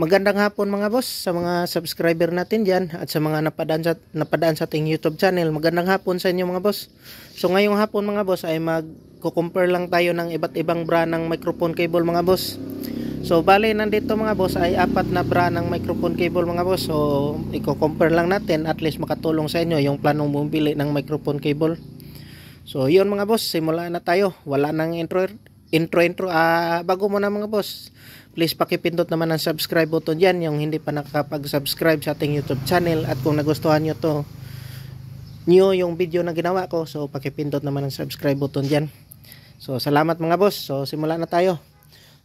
Magandang hapon mga boss sa mga subscriber natin dyan at sa mga napadaan sa, napadaan sa ating YouTube channel. Magandang hapon sa inyo mga boss. So ngayong hapon mga boss ay magko-compare lang tayo ng iba't ibang brand ng microphone cable mga boss. So bale nandito mga boss ay apat na brand ng microphone cable mga boss. So i-compare lang natin at least makatulong sa inyo yung planong bumili ng microphone cable. So yun mga boss, simula na tayo. Wala nang intro intro intro. Ah bago mo na mga boss please pakipindot naman ang subscribe button dyan yung hindi pa nakakapag-subscribe sa ating youtube channel. At kung nagustuhan nyo to nyo yung video na ginawa ko so pakipindot naman ang subscribe button dyan. So salamat mga boss. So simula na tayo.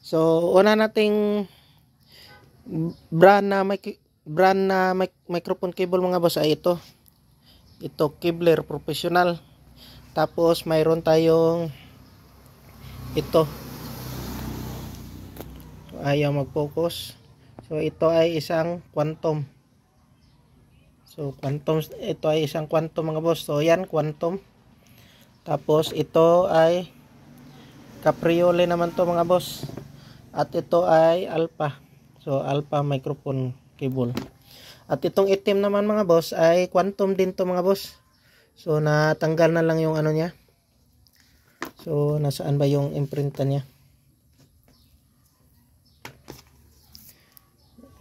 So una nating brand na mic brand na mic microphone cable mga boss ay ito. Ito Kibler professional. Tapos mayroon tayong ito. Ayaw mag-focus. So ito ay isang quantum. So quantum ito ay isang quantum mga boss. So yan quantum. Tapos ito ay capriole naman to mga boss. At ito ay alpha. So alpha microphone cable. At itong itim naman mga boss ay quantum din to mga boss. So natanggal na lang yung ano niya So, nasaan ba yung imprinta niya?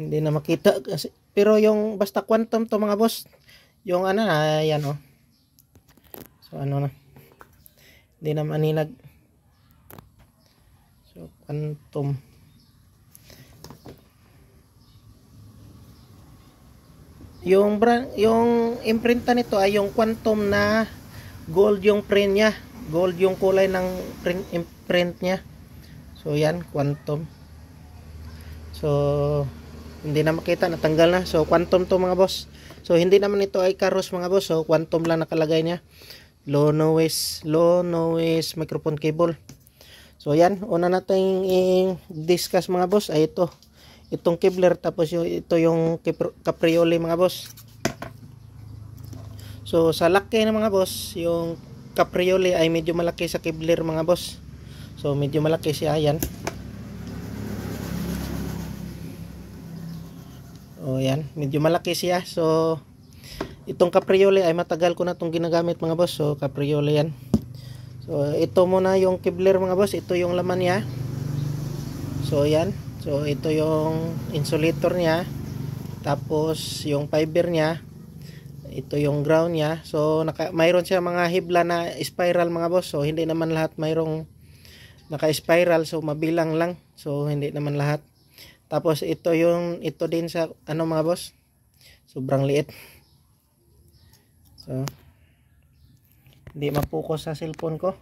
Hindi na makita kasi pero yung basta quantum to mga boss. Yung ano na yan oh. So ano na. Hindi na maninag. So quantum. Yung brand, yung imprinta nito ay yung quantum na gold yung print niya gold yung kulay ng print, print niya. So yan quantum. So hindi na makita natanggal na. So quantum to mga boss. So hindi naman ito ay karos mga boss. So quantum lang nakalagay niya. Low noise low noise microphone cable. So yan una natin i-discuss mga boss ay ito. Itong kibler tapos yung, ito yung capriole mga boss. So sa laki ng mga boss yung capriole ay medyo malaki sa kibler mga boss. So medyo malaki siya yan o yan medyo malaki siya. So itong capriole ay matagal ko na itong ginagamit mga boss. So capriole yan. So ito muna yung kibler mga boss. Ito yung laman niya. So yan so ito yung insulator niya. Tapos yung fiber niya ito yung ground niya. So naka, mayroon siya mga hibla na spiral mga boss. So hindi naman lahat mayroong naka spiral so mabilang lang. So hindi naman lahat. Tapos ito yung ito din sa ano mga boss? Sobrang liit. So hindi mapokus sa cellphone ko.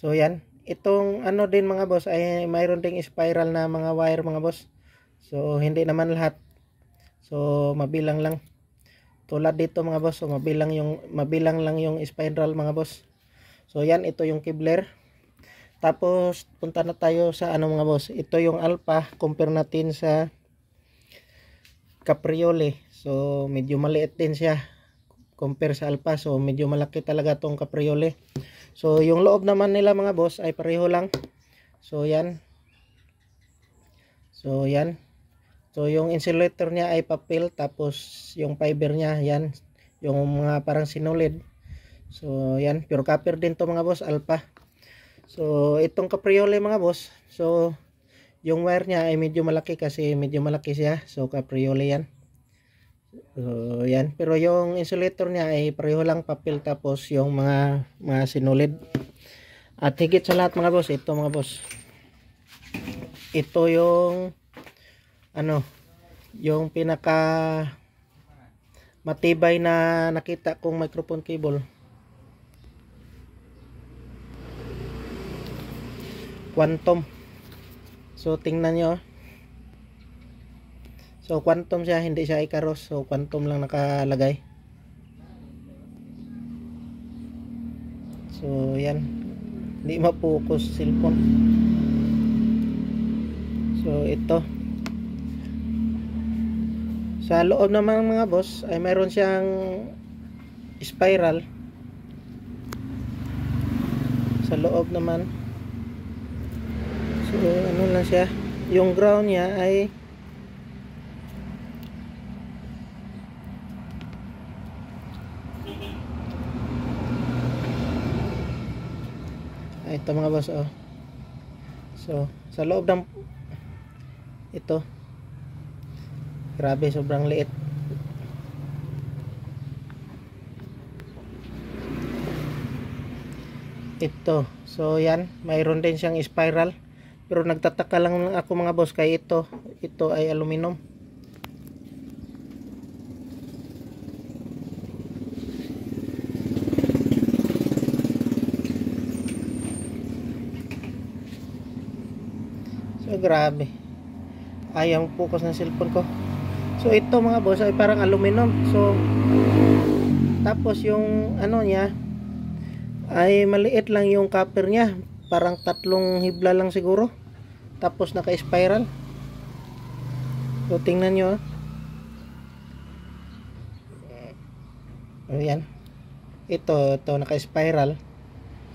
So yan. Itong ano din mga boss ay mayroon ding spiral na mga wire mga boss. So hindi naman lahat So mabilang lang. Tulad dito mga boss, so mabilang yung mabilang lang yung spiral mga boss. So yan ito yung kibler. Tapos punta na tayo sa ano mga boss. Ito yung alpha compare natin sa capriole. So medyo maliit din siya compare sa alpha. So medyo malaki talaga tong capriole. So yung loob naman nila mga boss ay pareho lang. So yan. So yan. So yung insulator niya ay papel tapos yung fiber niya yan yung mga parang sinulid. So yan pure copper din to mga boss alpha. So itong capriole mga boss. So yung wire niya ay medyo malaki kasi medyo malaki siya. So capriole yan. So yan pero yung insulator niya ay pareho lang papel tapos yung mga mga sinulid. At higit sa lahat mga boss ito mga boss. Ito yung ano yung pinaka matibay na nakita kong microphone cable. Quantum. So tingnan nyo so quantum siya hindi siya ikaros so quantum lang nakalagay. So yan. Hindi mapokus cellphone. So ito sa loob naman mga boss ay mayroon siyang spiral. Sa loob naman. So, ano lang siya. Yung ground niya ay Ay, ito mga boss, oh. So, sa loob ng ito. Grabe, sobrang liit. Ito. So, yan. Mayroon din siyang spiral. Pero nagtataka lang ako mga boss kay ito. Ito ay aluminum. So grabe. Ayaw focus ng cellphone ko. So ito mga boss ay parang aluminum. So tapos yung ano niya ay maliit lang yung copper niya. Parang tatlong hibla lang siguro. Tapos naka-spiral. So tingnan nyo. Ayan. Ito, ito naka-spiral.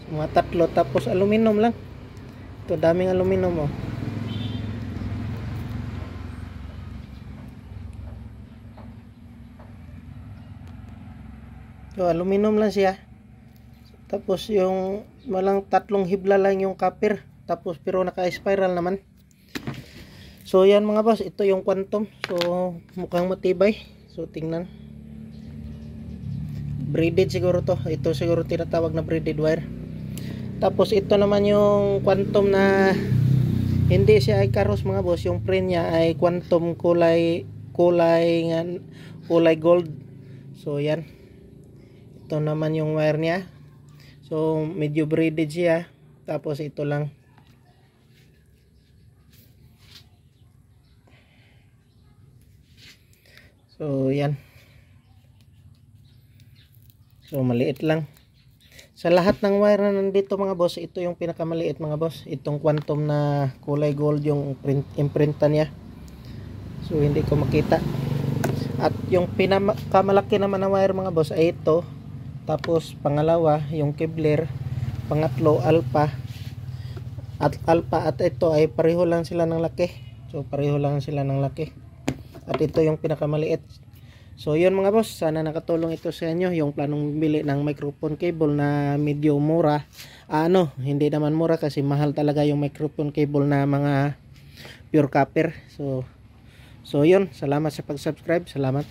So, mga tatlo tapos aluminum lang. Ito daming aluminum oh. So, aluminum lang siya. Tapos yung malang tatlong hibla lang yung copper. Tapos pero naka-spiral naman. So yan mga boss, ito yung quantum. So mukhang matibay. So tingnan. Braided siguro to. Ito siguro tinatawag na braided wire. Tapos ito naman yung quantum na hindi siya ay karos mga boss. Yung print niya ay quantum kulay kulay kulay gold. So yan. Ito naman yung wire niya. So medyo braided siya. Tapos ito lang. So, yan. So, maliit lang. Sa lahat ng wire na nandito mga boss, ito yung pinakamaliit mga boss. Itong quantum na kulay gold yung print, imprinta niya. So, hindi ko makita. At yung pinakamalaki naman na wire mga boss ay ito. Tapos, pangalawa, yung Kevlar. Pangatlo, alpha. At alpha at ito ay pareho lang sila ng laki. So, pareho lang sila ng laki at ito yung pinakamaliit so yun mga boss sana nakatulong ito sa inyo yung planong bili ng microphone cable na medyo mura ah, ano hindi naman mura kasi mahal talaga yung microphone cable na mga pure copper so so yun salamat sa pag subscribe salamat